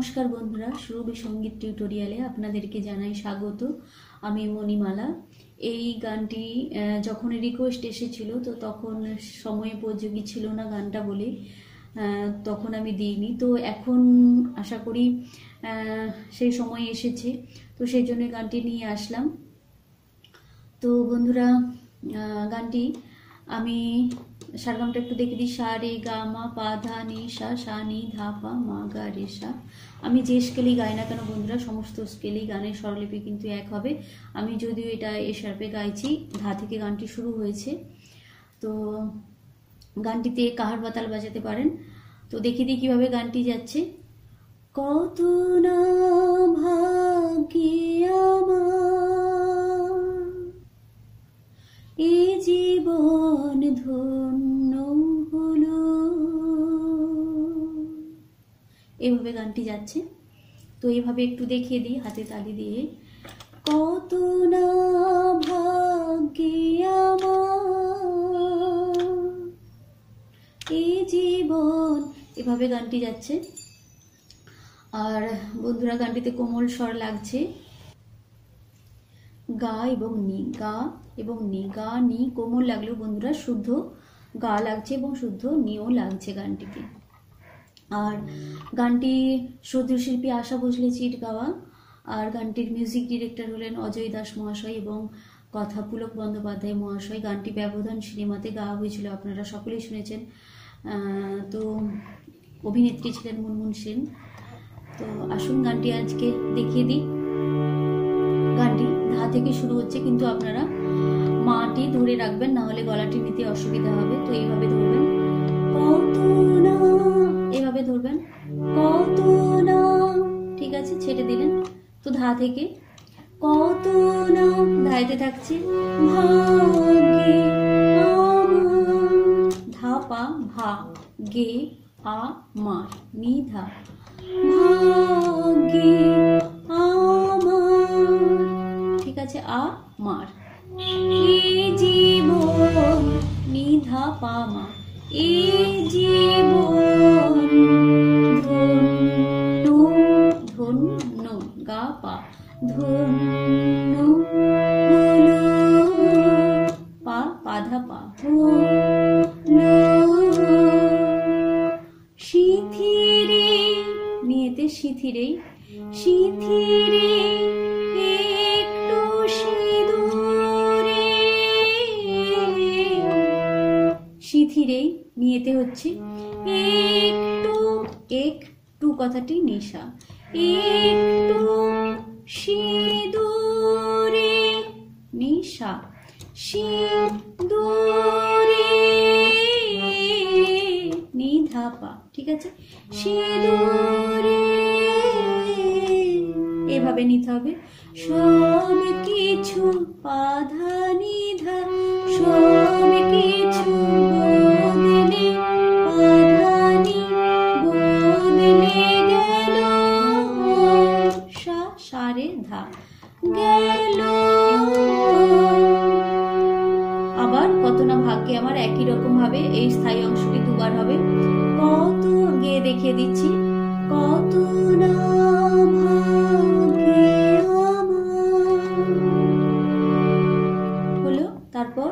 নমস্কার বন্ধুরা, সুরভি সংগীত টিউটোরিয়ালে আপনাদেরকে জানাই স্বাগত। আমি মণিমালা। এই গানটি যখন রিকোয়েস্ট এসেছিল, তো তখন সময় উপযোগী ছিল না গানটা বলে তখন আমি দিইনি। তো এখন আশা করি সেই সময় এসেছে। তো সেই জন্য গানটি নিয়ে আসলাম। তো বন্ধুরা গানটি আমি সারগামটা একটু দেখে দিই। সা রে গা মা পা ধা নি সা সা নি ধা পা মা গা রে সা আমি যে স্কেলেই গাই না কেন বন্ধুরা, সমস্ত স্কেলেই গানের স্বরলিপি কিন্তু এক হবে। আমি যদিও এটা এ গাইছি, ধা থেকে গানটি শুরু হয়েছে। তো গানটিতে কাহার বাতাল বাজাতে পারেন? তো দেখি দিই কীভাবে গানটি যাচ্ছে। কত না ভাগ্যে আমার এ জীবন ধন্য এভাবে গানটি যাচ্ছে। তো এইভাবে একটু দেখিয়ে দিই, হাতে তালি দিয়ে। কত না ভাগ্যে আমার এ জীবন। এভাবে গানটি যাচ্ছে। আর বন্ধুরা, গানটিতে কোমল স্বর লাগছে। গা এবং নি, গা এবং নি, গা, নি কোমল লাগলেও বন্ধুরা শুদ্ধ গা লাগছে এবং শুদ্ধ নিও লাগছে গানটিতে। আর গানটি শ্রদ্ধেয় শিল্পী আশা ভোসলে চিট গাওয়া, আর গানটির মিউজিক ডিরেক্টর হলেন অজয় দাস মহাশয় এবং কথা পুলক বন্দ্যোপাধ্যায় মহাশয়। গানটি ব্যবধান সিনেমাতে গাওয়া হয়েছিল, আপনারা সকলেই শুনেছেন। তো অভিনেত্রী ছিলেন মুনমুন সেন। তো আসুন গানটি আজকে দেখিয়ে দিই। গানটি ধা থেকে শুরু হচ্ছে, কিন্তু আপনারা মাটি ধরে রাখবেন, না হলে গলাটি নিতে অসুবিধা হবে। তো এইভাবে ধরবেন। ধরবেন কত না, ঠিক আছে, ছেড়ে দিলেন। তো ধা থেকে। কত না, ধাইতে থাকছে। আমার ধা পা, ভা, গে, আ মার নি, ধা। ভাগ্যে আমার ঠিক আছে, আ, মার। এ জীবন নিধা ধন্য ধন্য গা পা পা পাধা শিথিরে নিয়েতে শিথিরেই শিথিরে কথাটি নেশা। একটু সিঁদুরে নিশা। সিঁদুরে নিধাপা ঠিক আছে? সিঁদুরে এভাবে নিতে হবে। সব কিছু বাধা নিধা, সব আবার কত না ভাগ্যে আমার একই রকম ভাবে এই স্থায়ী অংশটি দুবার হবে। কত গিয়ে দেখিয়ে দিচ্ছি, কত না হলো, তারপর?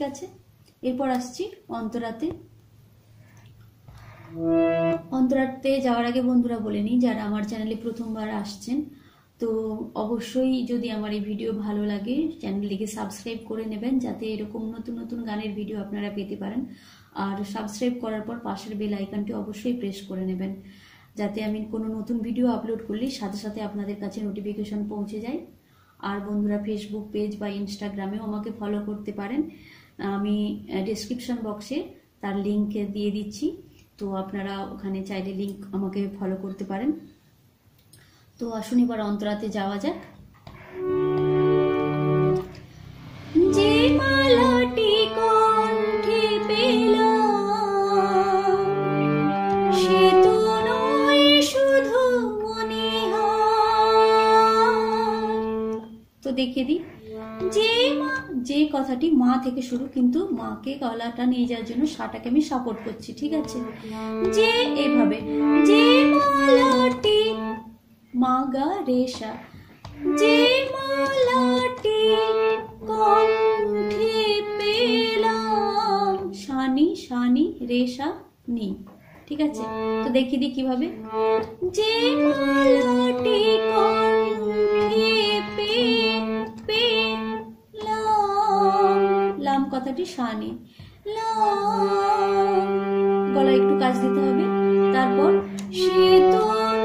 ঠিক আছে। এরপর আসছি অন্তরাতে। অন্তরাতে যাওয়ার আগে বন্ধুরা বলে নিই, যারা আমার চ্যানেলে প্রথমবার আসছেন, তো অবশ্যই যদি আমার এই ভিডিও ভালো লাগে চ্যানেলটিকে সাবস্ক্রাইব করে নেবেন, যাতে এরকম নতুন নতুন গানের ভিডিও আপনারা পেতে পারেন। আর সাবস্ক্রাইব করার পর পাশের বেল আইকনটি অবশ্যই প্রেস করে নেবেন, যাতে আমি কোনো নতুন ভিডিও আপলোড করলেই সাথে সাথে আপনাদের কাছে নোটিফিকেশন পৌঁছে যায়। আর বন্ধুরা ফেসবুক পেজ বা ইনস্টাগ্রামেও আমাকে ফলো করতে পারেন। আমি ডিসক্রিপশন বক্সে তার লিঙ্ক দিয়ে দিচ্ছি। তো আপনারা ওখানে চাইলে লিঙ্ক আমাকে ফলো করতে পারেন। তো আসুন এবার অন্তরাতে যাওয়া যাক। যে তো দেখিয়ে দিই। যে মা, যে কথাটি মা থেকে শুরু কিন্তু মাকে গলাটা নিয়ে যাওয়ার জন্য সাটাকে আমি সাপোর্ট করছি, ঠিক আছে? যে এভাবে, যে মালাটি, মা গা রেশা, যে মালাটি কণ্ঠে পেলাম, শানি শানি, রেশা, নি, ঠিক আছে? তো দেখিয়ে দিই কীভাবে। যে মালাটি কথাটি শানি গলা একটু কাজ দিতে হবে। তারপর সে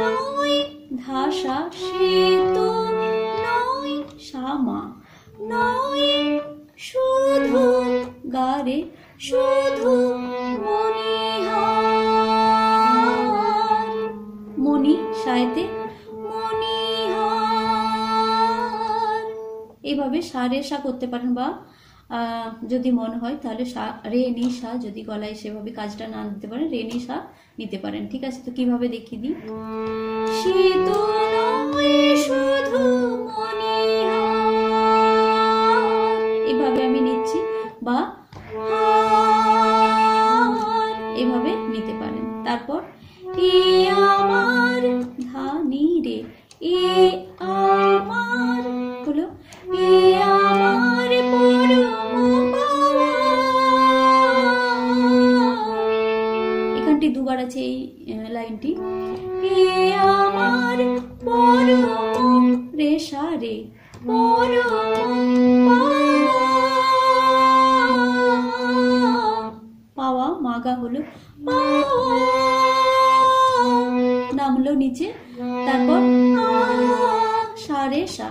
নয় ধাসা সে নয় সামা নয় শুধু গারে শুধু মনি এইভাবে সা করতে পারেন বা যদি মনে হয়, তাহলে সা, রে, নি, সা, যদি গলায় সেভাবে কাজটা না নিতে পারেন, রে, নি, সা নিতে পারেন। ঠিক আছে তো, কীভাবে দেখিয়ে দিই? শুধু এভাবে আমি নিচ্ছি বা এভাবে নিতে পারেন। তারপর, এ আমার ধানি রে, এ হলো নামলো নিচে, তারপর সা রে সা।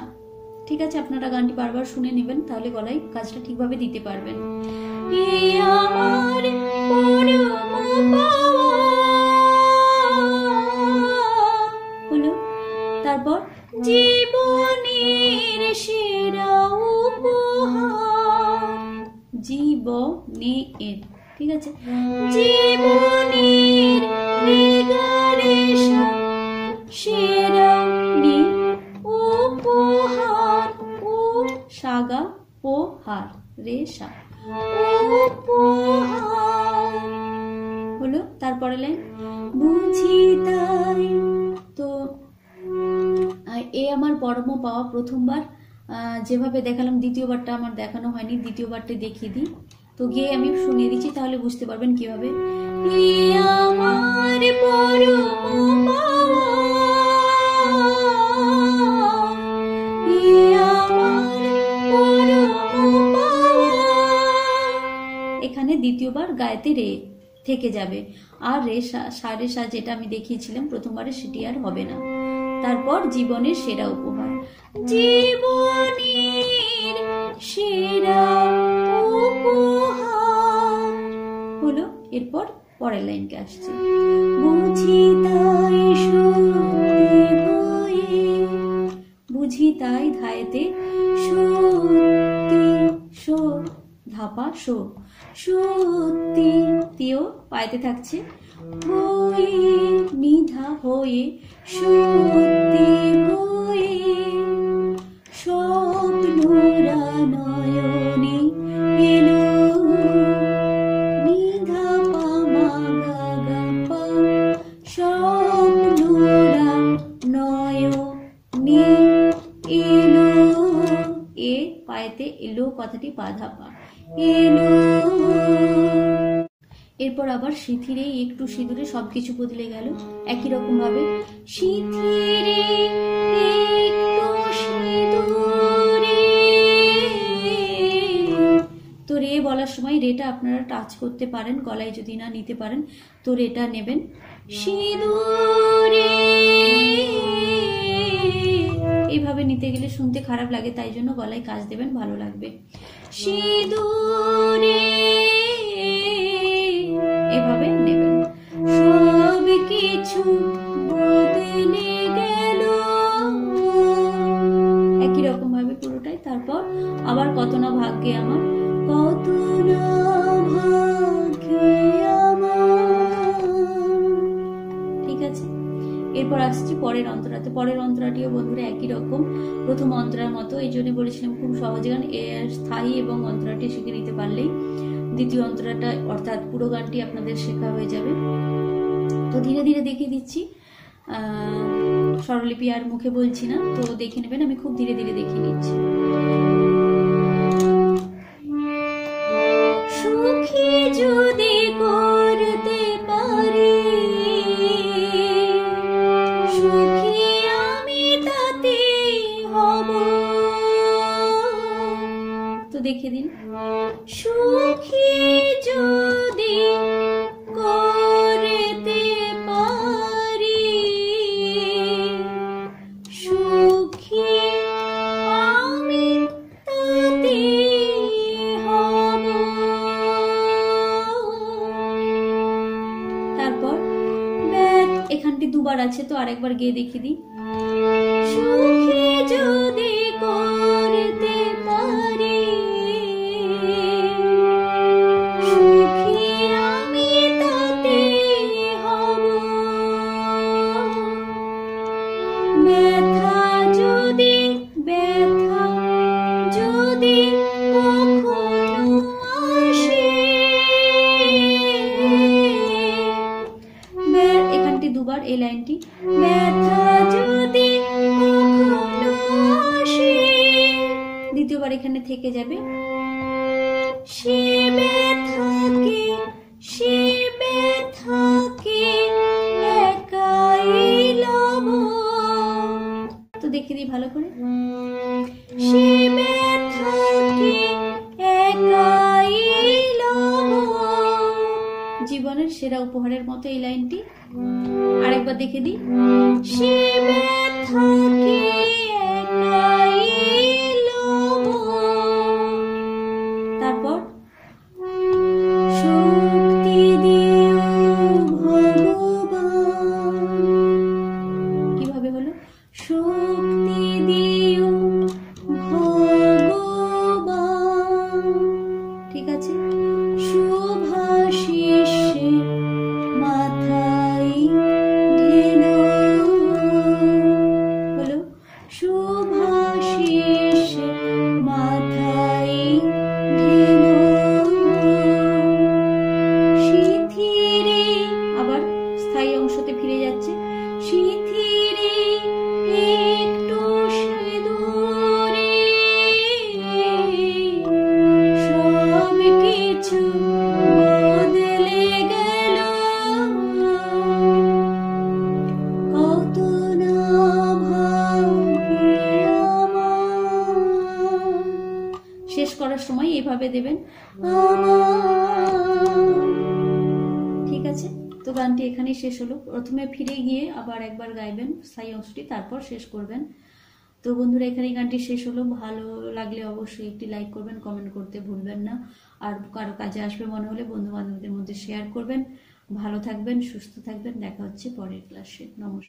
ঠিক আছে, আপনারা গানটি বারবার শুনে নেবেন, তাহলে গলায় কাজটা ঠিকভাবে দিতে পারবেন। হলো, তারপর জীবনের সেরা উপহার। জীবনের ঠিক আছে? উপহার ও সাগা ও হার রেশা উপহার। হলো তারপরে লাইন। বুঝি তাই তো এ আমার পরম পাওয়া প্রথমবার যেভাবে দেখালাম দ্বিতীয়বারটা আমার দেখানো হয়নি দ্বিতীয়বারটা দেখিয়ে দিই। তো গিয়ে আমি শুনিয়ে দিচ্ছি, তাহলে বুঝতে পারবেন কীভাবে। এখানে দ্বিতীয়বার গায়েতে রে থেকে যাবে। আর রে সা- সা যেটা আমি দেখিয়েছিলাম প্রথমবারে সেটি আর হবে না। তারপর জীবনের সেরা উপহার। জীবনের এরপর পরের লাইনকে আসছে। বুঝি তাই বুঝি তাই ধায়েতে সত্যি সো ধাপা সো সত্যি তিও পায়েতে থাকছে হয়ে নিধা হয়ে সত্যি হয়ে এরপর আবার সিথিরে একটু সিঁদুরে সবকিছু বদলে গেল। একই রকম ভাবে তো রে বলার সময় রেটা আপনারা টাচ করতে পারেন, গলায় যদি না নিতে পারেন, তো রেটা নেবেন। সিঁদুরে এইভাবে নিতে গেলে শুনতে খারাপ লাগে, তাই জন্য গলায় কাজ দেবেন, ভালো লাগবে। সিঁদুরে এভাবে নেবেন কিছু একই রকম পুরোটাই। তারপর আবার কত না ভাগ্যে আমার কত এরপর আসছি পরের অন্তরাতে। পরের অন্তরাটিও বন্ধুরা একই রকম। প্রথম অন্তরার মতো, এই জন্য বলেছিলাম খুব সহজে গান স্থায়ী এবং অন্তরাটি শিখে নিতে পারলেই দ্বিতীয় অন্তরাটা, অর্থাৎ পুরো গানটি আপনাদের শেখা হয়ে যাবে। তো ধীরে ধীরে দেখিয়ে দিচ্ছি। স্বরলিপি আর মুখে বলছি না, তো দেখে নেবেন, আমি খুব ধীরে ধীরে দেখিয়ে নিচ্ছি। আরেকবার গিয়ে দেখিয়ে দিই। সে সময় এভাবে দেবেন। ঠিক আছে? তো গানটি এখানেই শেষ হলো। প্রথমে ফিরে গিয়ে আবার একবার গাইবেন স্থায়ী অংশটি, তারপর শেষ করবেন। তো বন্ধুরা এখানে গানটি শেষ হলো। ভালো লাগলে অবশ্যই একটি লাইক করবেন, কমেন্ট করতে ভুলবেন না। আর কারও কাজে আসবে মনে হলে বন্ধু বান্ধবদের মধ্যে শেয়ার করবেন। ভালো থাকবেন, সুস্থ থাকবেন। দেখা হচ্ছে পরের ক্লাসে। নমস্কার।